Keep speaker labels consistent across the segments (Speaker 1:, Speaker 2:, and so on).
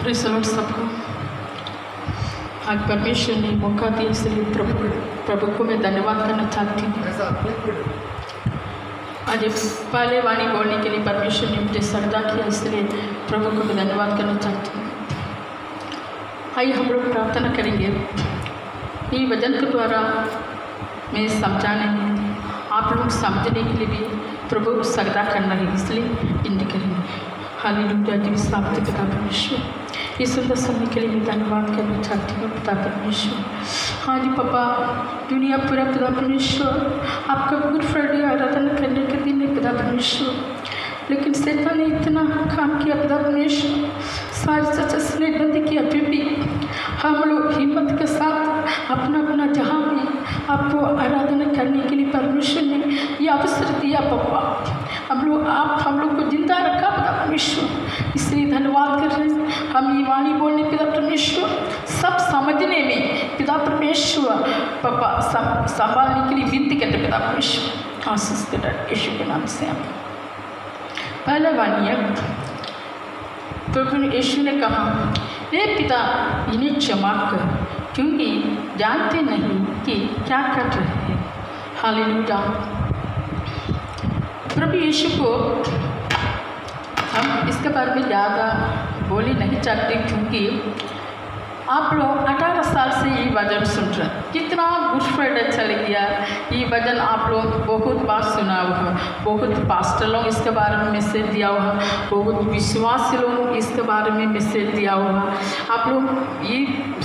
Speaker 1: Press Lord सबको आज परमेश्वर ने मौका दिया इसलिए प्रभु प्रभु को मैं धन्यवाद करना चाहती हूँ। आज पहले वाणी बोलने के लिए परमेश्वर ने मुझे सरदा किया इसलिए प्रभु को मैं धन्यवाद करना चाहती हूँ। आइए हम लोग प्रार्थना करेंगे। ये वज़न के द्वारा मैं समझाने आप लोग समझने के लिए भी प्रभु सरदा करना है इसलिए हिंदी करेंगे हालेलुया, जी साप्त पिता परमेश्वर। इस सुंदर समय के लिए मैं धन्यवाद करना चाहती हूँ पिता परमेश्वर। हाँ जी पापा, दुनिया पूरा पिता परमेश्वर। आपका गुड फ्राइडे आराधना करने के दिन है, पिता परमेश्वर। लेकिन शैतान ने इतना काम किया, पिता परमेश्वर। सारे सच ने बंद किया फिर भी हम लोग हिम्मत के साथ अपना अपना जहाँ भी आपको आराधना करने के लिए परमेश्वर ने यह अवसर दिया, पापा। हम लोग, आप हम लोग को ज़िंदा रखा परमेश्वर, इसलिए धन्यवाद कर रहे हैं। हम ये वाणी बोलने पिता परमेश्वर, सब समझने में पिता परमेश्वर, पापा सं- संभालने के लिए विनती करते पिता परमेश्वर। आशीष के यीशु के नाम से हम पहला वाणी है। प्रभु यीशु ने कहा, हे पिता, इन्हें क्षमा कर, क्योंकि जानते नहीं कि क्या कर रहे हैं। हालेलुया। प्रभु यीशु को हम इसके बारे में ज़्यादा बोली नहीं चाहते क्योंकि आप लोग 18 साल से ये भजन सुन रहे हैं। कितना गुड फ्राइडे चल गया। ये भजन आप लोग बहुत बार सुना हुआ बहुत पास्टर लोग इसके बारे में मैसेज दिया हुआ बहुत विश्वासी लोग इसके बारे में मैसेज दिया हुआ आप लोग ये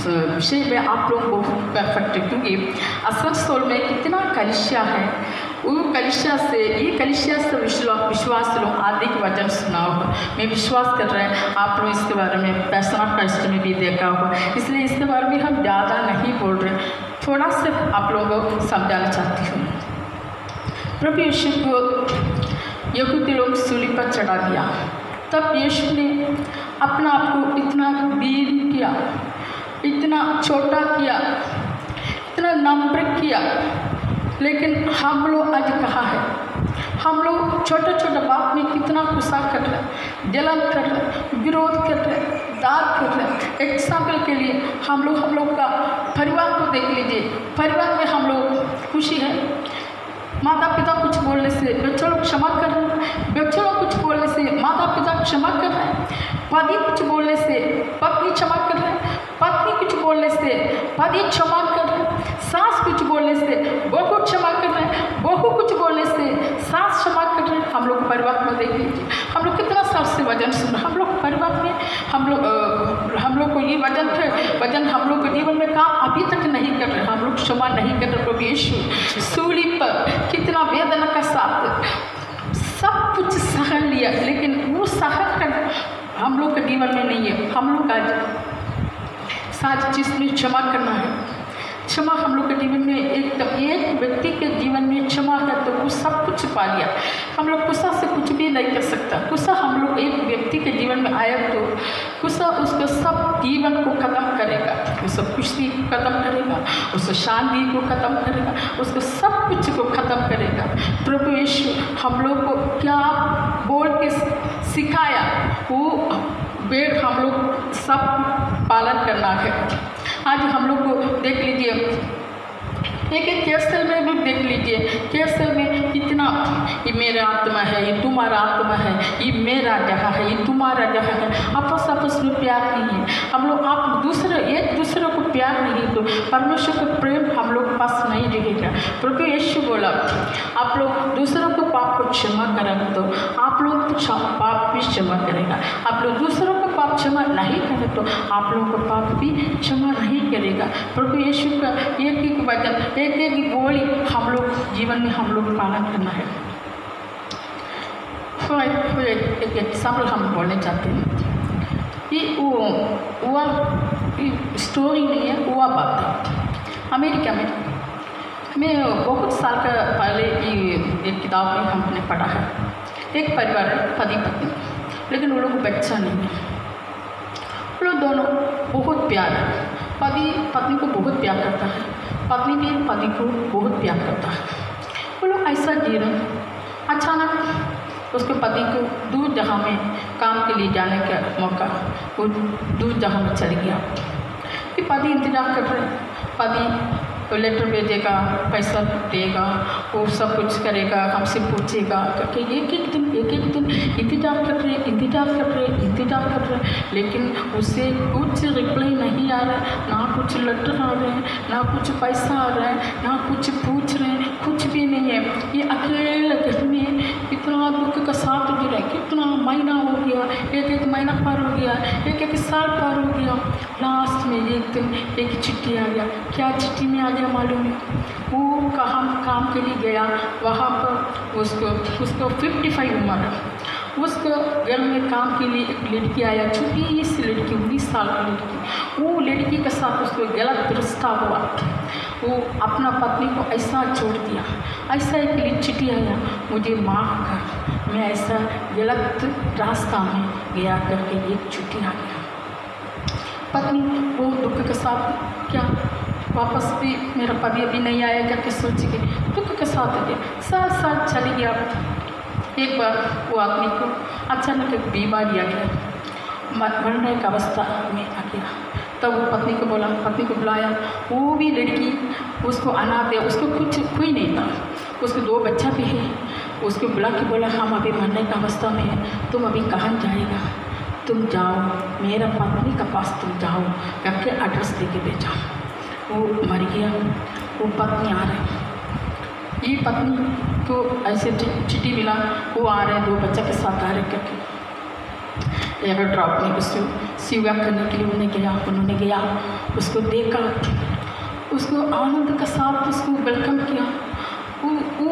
Speaker 1: विषय में आप लोग बहुत परफेक्ट क्योंकि असल सोल में कितना कलिशा है। वो से ये से विश्वास आदि के वचन सुना होगा मैं विश्वास कर रहे हैं, आप लोग इसके बारे में ऑफ़ क्राइस्ट में भी देखा होगा। इसलिए इसके बारे में हम ज़्यादा नहीं बोल रहे। थोड़ा सा आप लोगों को समझाना चाहती हूँ। प्रभु यीशु को यहूदी लोग सूली पर चढ़ा दिया। तब यीशु ने अपना आप को इतना वीर किया, इतना छोटा किया, इतना नम्र किया लेकिन हम लोग आज कहाँ है? हम लोग छोटे छोटे बात में कितना गुस्सा कर रहे जलन कर रहे विरोध कर रहे दाग कर रहे एग्ज़ाम्पल के लिए हम लोग हम लोग का परिवार को देख लीजिए। परिवार में हम लोग खुशी है। माता पिता कुछ बोलने से बच्चों लोग क्षमा कर रहे हैं। बच्चों लोग कुछ बोलने से माता पिता क्षमा कर रहे हैं। पति कुछ बोलने से पत्नी क्षमा कर रहे हैं। पत्नी कुछ बोलने से, पति क्षमा कर, सास कुछ बोलने से, बहू क्षमा कर रहे हैं, बहू कुछ बोलने से, सास क्षमा कर रहे हैं। हम लोग परिवार में देख लीजिए, हम लोग कितना साल से वज़न सुन, हम लोग परिवार में, हम लोग हम लोग को ये वज़न थे वज़न हम लोग के जीवन में काम अभी तक नहीं कर रहे, हम लोग क्षमा नहीं कर रहे प्रभु यीशु। सूली पर कितना वेदना का साथ सब कुछ सहन लिया, लेकिन वो सहन कर हम लोग के जीवन में नहीं है। हम लोग आज सारी चीज़ में क्षमा करना है। क्षमा हम लोग के जीवन में एक एक व्यक्ति के जीवन में क्षमा है तो वो सब कुछ पा लिया। हम लोग गुस्सा से कुछ भी नहीं कर सकता। गुस्सा हम लोग एक व्यक्ति के जीवन में आया तो गुस्सा उसके सब जीवन को ख़त्म करेगा। उसको खुशी को ख़त्म करेगा। उसको शांति को ख़त्म करेगा। उसको सब कुछ को ख़त्म करेगा। प्रभु यीशु हम लोग को क्या बोल के सिखाया? वो वेद हम लोग सब पालन करना है। आज हम लोग को देख लीजिए। एक एक केसल में भी देख लीजिए। केसल में कितना, ये मेरा आत्मा है, ये तुम्हारा आत्मा है, ये मेरा जगह है, ये तुम्हारा जगह है। आपस आपस में प्यार नहीं है। हम लोग, आप दूसरे, एक दूसरे को प्यार नहीं तो परमेश्वर का प्रेम हम लोग पास नहीं प्रभु यीशु बोला, आप लोग दूसरों को पाप को क्षमा करेंगे तो आप लोग को पाप भी क्षमा करेगा। आप लोग दूसरों को पाप क्षमा नहीं करें तो आप लोगों को पाप भी क्षमा नहीं करेगा। प्रभु यीशु का एक एक वचन, एक एक बोली हम लोग, जीवन में हम लोग पालन करना है। तो एक एग्ज़ाम्पल हम बोलने चाहते हैं। ये वो हुआ स्टोरी नहीं है हुआ बात है। अमेरिका में मैं बहुत साल का पहले ये एक किताब में हमने पढ़ा है। एक परिवार पति पत्नी, लेकिन वो लोग बच्चा नहीं है। वो लोग दोनों बहुत प्यार है। पति, पत्नी को बहुत प्यार करता है। पत्नी भी पति को बहुत प्यार करता है। वो लोग ऐसा जी रहे। अचानक उसके पति को दूर जहाँ में काम के लिए जाने का मौका, वो दूर जहाँ में चल गया। कि पति इंतज़ार कर रहे पति तो लेटर भेजेगा पैसा देगा वो सब कुछ करेगा, हमसे पूछेगा, क्योंकि एक एक दिन, एक एक दिन इंतज़ार कर रहे इंतज़ार कर रहे इंतज़ार कर रहे, लेकिन उससे कुछ रिप्लाई नहीं आ रहा है ना कुछ लेटर आ रहे हैं ना कुछ पैसा आ रहा है ना कुछ पूछ रहे हैं कुछ भी नहीं है। ये अकेले घर में इतना दुख का साथ गिरा कितना महीना हो गया एक एक महीना पार हो गया एक एक साल पार हो गया। लास्ट में एक दिन एक चिट्ठी आ गया। क्या चिट्ठी में आ गया मालूम? है वो कहाँ काम के लिए गया? वहाँ पर उसको उसको फिफ्टी फाइव उम्र। उसको घर में काम के लिए एक लड़की आया, छोटी सी लड़की, उन्नीस साल की लड़की। वो लड़की के साथ उसको गलत रिश्ता हुआ। वो अपना पत्नी को ऐसा छोड़ दिया, ऐसा एक चिट्ठी आया, मुझे माफ़ कर। मैं ऐसा गलत रास्ता में गया करके एक छुट्टी आ गया। पत्नी वो दुख के साथ क्या? वापस भी मेरा पति अभी नहीं आया करके सोच के? दुख के साथ गया। साथ साथ चली गया। एक बार वो आदमी को अचानक एक बीमारी आ गया। मरने की अवस्था में आ गया। तब वो पत्नी को बोला, पत्नी को बुलाया। वो भी लड़की, उसको अनाथ है उसको कुछ, कोई नहीं था। उसके दो बच्चा भी है। उसको बुला के बोला, हम अभी मरने की अवस्था में है। तुम अभी कहाँ जाएगा? तुम जाओ। मेरा पत्नी का पास तुम जाओ। करके एड्रेस दे के भेजा। वो मर गया। वो पत्नी आ रही। ये पत्नी को ऐसे चिट्ठी मिला। वो आ रहे हैं। दो बच्चा के साथ आ रहे करके। एयर ड्रॉप में उसको सेवा करने के लिए उन्हें गया, उन्होंने गया। उसको देखा उसको आनंद का साथ उसको वेलकम किया। वो वो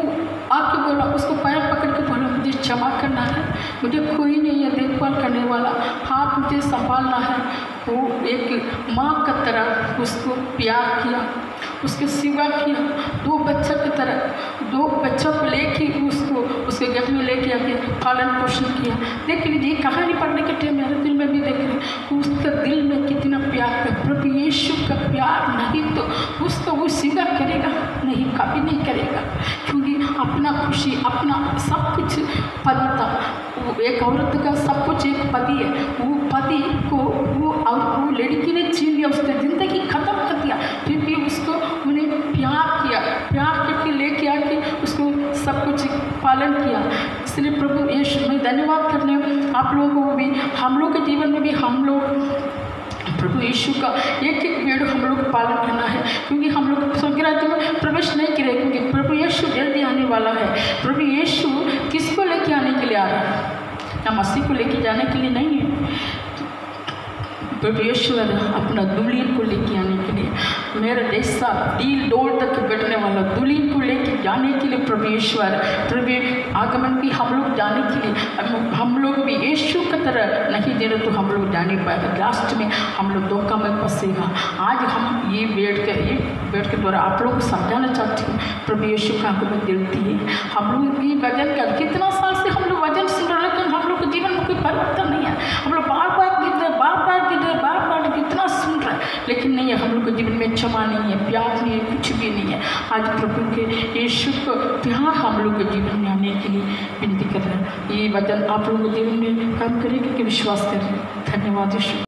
Speaker 1: आके बोला, उसको पैर पकड़ के बोला, मुझे क्षमा करना है। मुझे कोई नहीं है देखभाल करने वाला। हाथ मुझे संभालना है। वो एक माँ का तरह उसको प्यार किया, उसके सेवा किया। दो बच्चों की तरह, दो बच्चों को लेके उसको लेके आके पालन पोषण किया। देख लीजिए कहानी पढ़ने के टाइम मेरे दिल में भी देख रहे उसका दिल में कितना प्यार है, प्रभु यीशु का प्यार नहीं तो उसको वो सेवा करेगा नहीं, कभी नहीं करेगा। क्योंकि अपना खुशी, अपना सब कुछ पति एक औरत का सब कुछ एक पति है, वो पति को, वो, और वो लड़की ने छीन लिया उसकी ज़िंदगी ख़त्म कर दिया फिर भी उसको उन्हें प्यार किया प्यार करके लेके आके उसको सब कुछ पालन किया इसलिए प्रभु यीशु, मैं धन्यवाद करने आप लोगों को भी, हम लोग के जीवन में भी हम लोग, प्रभु यीशु का एक एक पेड़ हम लोग पालन करना है। क्योंकि हम लोग राज्य में प्रवेश नहीं करे क्योंकि प्रभु यीशु जल्दी आने वाला है। प्रभु यीशु किसको लेके आने के लिए आ रहा है? या मसीह को लेके जाने के लिए नहीं है? ईश्वर अपना दुल्हन को लेके आने के लिए, मेरा जैसा डील डोल तक बैठने वाला दुल्हन को लेके जाने के लिए प्रभु ईश्वर प्रभु आगमन की हम लोग जाने के लिए, हम लोग भी यीशु की तरह नहीं दे रहे तो हम लोग जाने पाएगा लास्ट में हम लोग धोखा में फंसेगा आज हम ये बैठ कर, ये बैठ के द्वारा आप लोग को समझाना चाहती हूँ। प्रभु यीशु का आगमन दिलती है। हम लोग ये वज़न कर कितना साल से हम लोग वज़न सुन रहे लेकिन हम लोग के जीवन में कोई परिवर्तन नहीं है हम लोग बार बार गिर रहे बार बार गिर रहे बार बार कितना सुन रहे हैं लेकिन नहीं है, हम लोग के जीवन में क्षमा नहीं है, प्यार नहीं है, कुछ भी नहीं है। आज प्रभु के यीशु को प्यार हम लोग के जीवन में आने के लिए विनती कर रहे हैं। ये वचन आप लोगों के जीवन में काम करेगा कि विश्वास करें धन्यवाद यीशु।